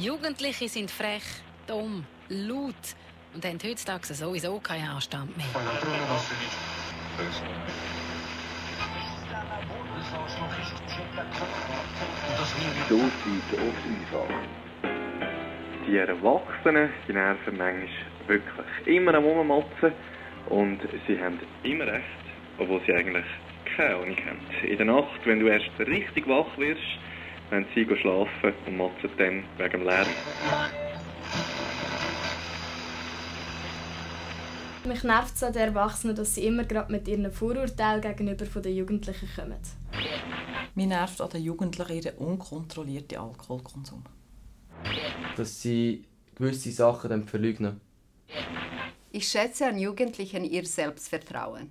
Jugendliche sind frech, dumm, laut und haben heutzutage sowieso keinen Anstand mehr. So sieht oft uns an. Die Erwachsenen die nerven manchmal wirklich immer am Rummotzen und sie haben immer recht, obwohl sie eigentlich keine Ahnung haben. In der Nacht, wenn du erst richtig wach wirst, wenn sie schlafen und motzen dann wegen dem Lärm. Mich nervt es an den Erwachsenen, dass sie immer gerade mit ihren Vorurteilen gegenüber den Jugendlichen kommen. Mich nervt an den Jugendlichen ihren unkontrollierten Alkoholkonsum. Dass sie gewisse Sachen dann verleugnen. Ich schätze an Jugendlichen ihr Selbstvertrauen.